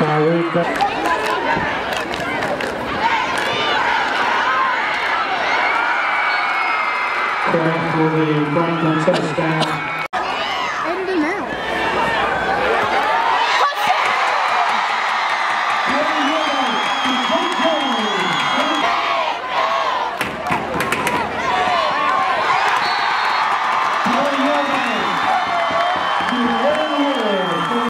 Tyreek back. Correct for the Franklin touchdown.